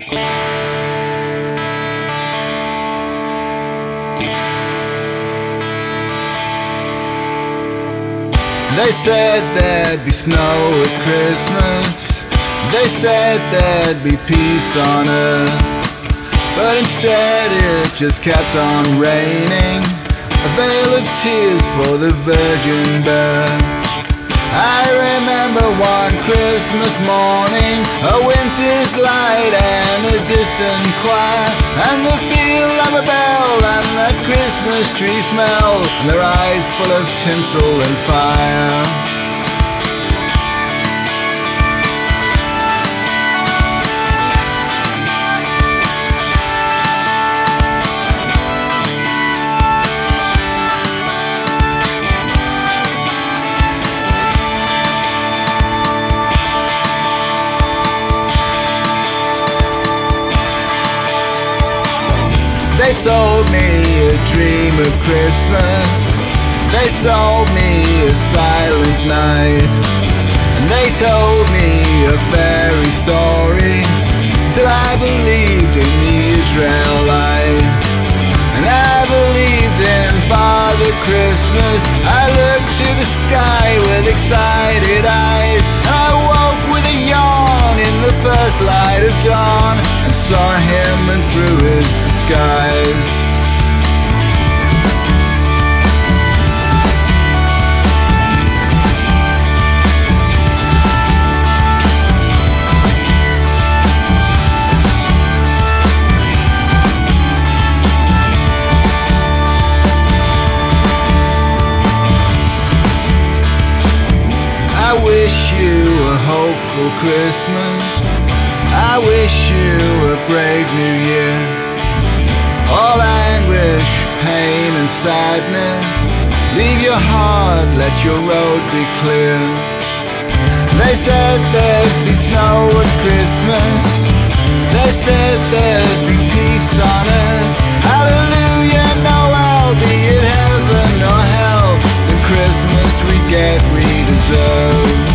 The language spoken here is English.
They said there'd be snow at Christmas. They said there'd be peace on earth. But instead it just kept on raining. A veil of tears for the virgin birth. I remember one Christmas morning, a winter's light and a distant choir, and the peal of a bell and the Christmas tree smell, and their eyes full of tinsel and fire. They sold me a dream of Christmas. They sold me a silent night. And they told me a fairy story till I believed in the Israelite. And I believed in Father Christmas. I looked to the sky with excited eyes. And through his disguise. I wish you a hopeful Christmas. I wish you brave new year. All anguish, pain, and sadness, leave your heart, let your road be clear. They said there'd be snow at Christmas, they said there'd be peace on earth. Hallelujah, No, I'll be in heaven or hell, the Christmas we get, we deserve.